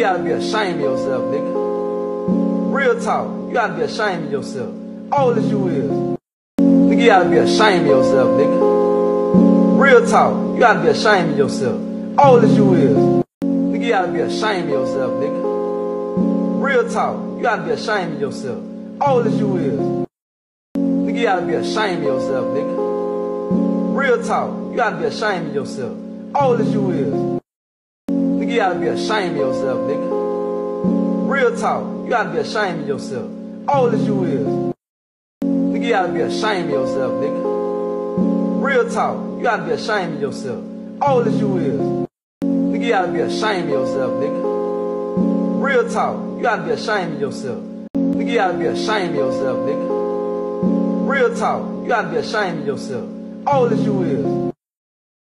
you gotta be ashamed of yourself, nigga. Real talk, you gotta be ashamed of yourself. All that you is. Nigga, you gotta be ashamed of yourself, nigga. Real talk, you gotta be ashamed of yourself. All that you is. Nigga, you gotta be ashamed of yourself, nigga. Real talk, you gotta be ashamed of yourself. All that you is. Nigga, you gotta be ashamed of yourself, nigga. Real talk, you gotta be ashamed of yourself. All that you is. You gotta be ashamed of yourself, nigga. Real talk, you gotta be ashamed of yourself. All that you is. Nigga, you gotta be ashamed of yourself, nigga. Real talk, you gotta be ashamed of yourself. All that you is. Nigga, you gotta be ashamed of yourself, nigga. Real talk, you gotta be ashamed of yourself. Nigga, you gotta be ashamed of yourself, nigga. Real talk, you gotta be ashamed of yourself. All that you is.